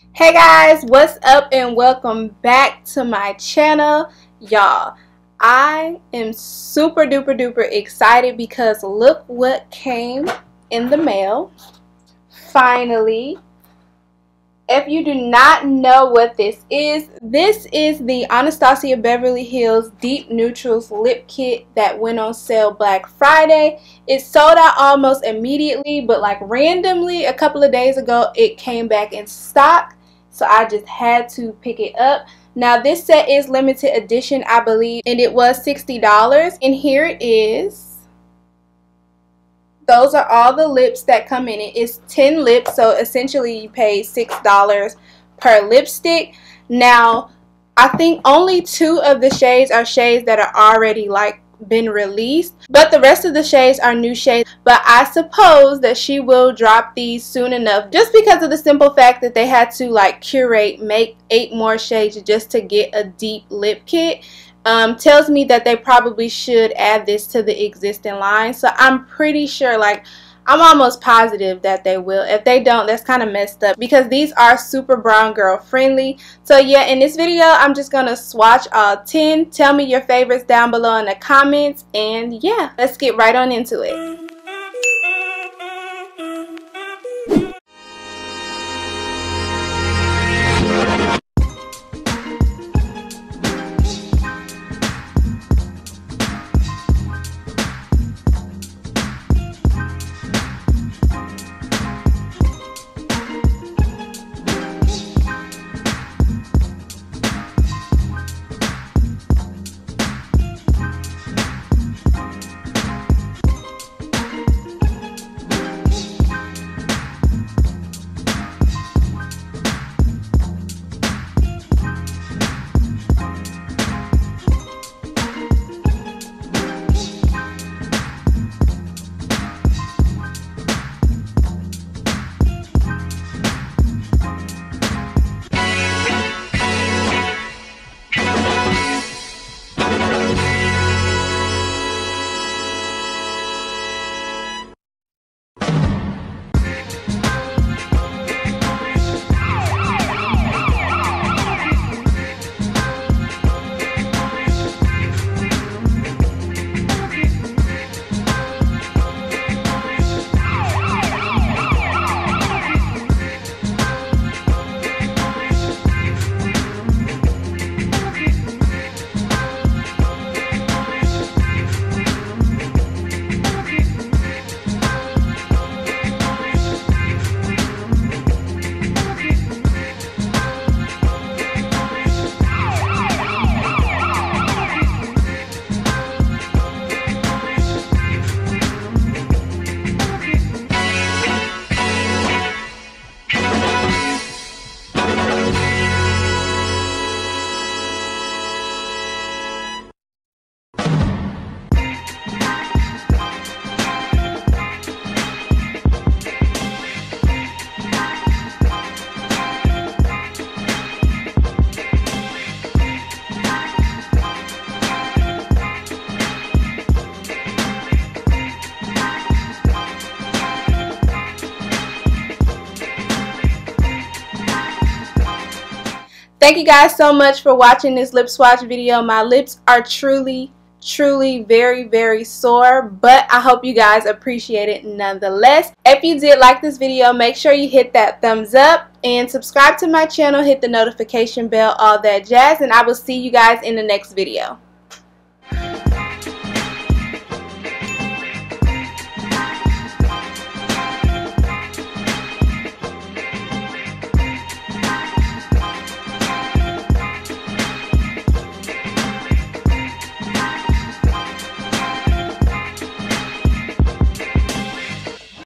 Hey guys, what's up and welcome back to my channel. Y'all, I am super duper duper excited because look what came in the mail. Finally, if you do not know what this is, this is the Anastasia Beverly Hills Deep Neutrals Lip Kit that went on sale Black Friday. It sold out almost immediately, but like randomly a couple of days ago, it came back in stock. So I just had to pick it up. Now this set is limited edition, I believe, and it was $60. And here it is those are all the lips that come in it. It's 10 lips, so essentially you pay $6 per lipstick. Now, I think only two of the shades are shades that are already like been released but the rest of the shades are new shades but I suppose that she will drop these soon enough just because of the simple fact that they had to like curate make eight more shades just to get a deep lip kit um, tells me that they probably should add this to the existing line. So I'm pretty sure, like, I'm almost positive that they will. If they don't, that's kind of messed up because these are super brown girl friendly. So yeah, in this video, I'm just going to swatch all 10. Tell me your favorites down below in the comments. And yeah, let's get right on into it. Thank you guys so much for watching this lip swatch video. My lips are truly, truly very, very sore, but I hope you guys appreciate it nonetheless. If you did like this video, make sure you hit that thumbs up and subscribe to my channel, hit the notification bell, all that jazz, and I will see you guys in the next video.